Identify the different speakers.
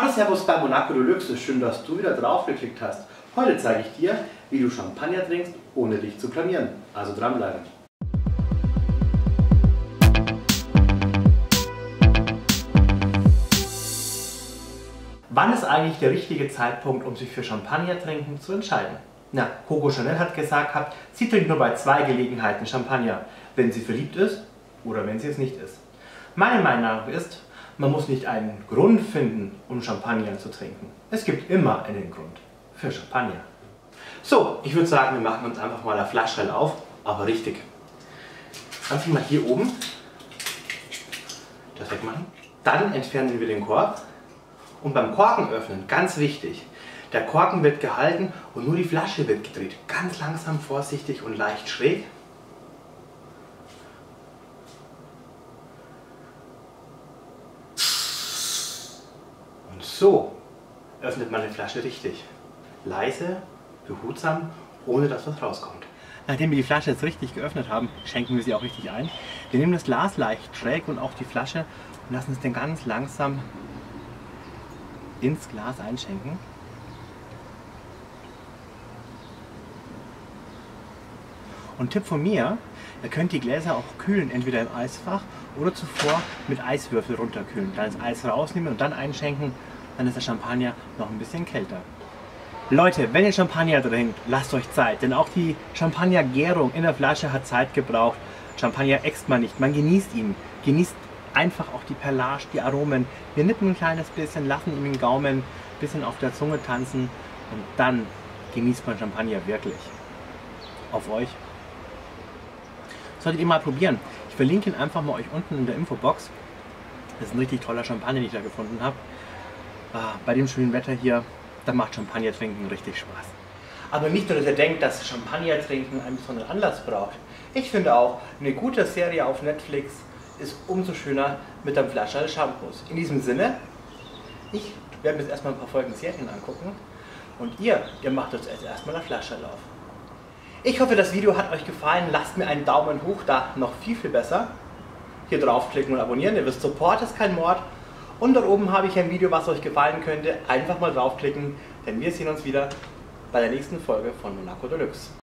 Speaker 1: Hallo Servus bei Monaco Deluxe, schön, dass du wieder draufgeklickt hast. Heute zeige ich dir, wie du Champagner trinkst, ohne dich zu blamieren. Also dranbleiben. Wann ist eigentlich der richtige Zeitpunkt, um sich für Champagner trinken zu entscheiden? Na, Coco Chanel hat gesagt, sie trinkt nur bei zwei Gelegenheiten Champagner, wenn sie verliebt ist oder wenn sie es nicht ist. Meine Meinung ist, man muss nicht einen Grund finden, um Champagner zu trinken. Es gibt immer einen Grund für Champagner. So, ich würde sagen, wir machen uns einfach mal eine Flasche auf, aber richtig. Einfach mal hier oben das wegmachen. Dann entfernen wir den Kork. Und beim Korken öffnen, ganz wichtig, der Korken wird gehalten und nur die Flasche wird gedreht. Ganz langsam, vorsichtig und leicht schräg. So öffnet man die Flasche richtig. Leise, behutsam, ohne dass was rauskommt. Nachdem wir die Flasche jetzt richtig geöffnet haben, schenken wir sie auch richtig ein. Wir nehmen das Glas leicht schräg und auch die Flasche und lassen es dann ganz langsam ins Glas einschenken. Und Tipp von mir, ihr könnt die Gläser auch kühlen, entweder im Eisfach oder zuvor mit Eiswürfel runterkühlen. Dann das Eis rausnehmen und dann einschenken dann ist der Champagner noch ein bisschen kälter. Leute, wenn ihr Champagner trinkt, lasst euch Zeit, denn auch die Champagnergärung in der Flasche hat Zeit gebraucht. Champagner äxt man nicht, man genießt ihn. Genießt einfach auch die Perlage, die Aromen. Wir nippen ein kleines bisschen, lassen ihm den Gaumen ein bisschen auf der Zunge tanzen und dann genießt man Champagner wirklich. Auf euch. Solltet ihr mal probieren. Ich verlinke ihn einfach mal euch unten in der Infobox. Das ist ein richtig toller Champagner, den ich da gefunden habe ah, bei dem schönen Wetter hier, da macht Champagner trinken richtig Spaß. Aber nicht nur, dass ihr denkt, dass Champagner trinken einen besonderen Anlass braucht. Ich finde auch, eine gute Serie auf Netflix ist umso schöner mit einem Flasche Shampoos. In diesem Sinne, ich werde mir jetzt erstmal ein paar Folgen Serien angucken und ihr, ihr macht jetzt erstmal eine Flasche auf. Ich hoffe, das Video hat euch gefallen. Lasst mir einen Daumen hoch da, noch viel, viel besser. Hier draufklicken und abonnieren. Ihr wisst, Support ist kein Mord. Und dort oben habe ich ein Video, was euch gefallen könnte. Einfach mal draufklicken, denn wir sehen uns wieder bei der nächsten Folge von Monaco Deluxe.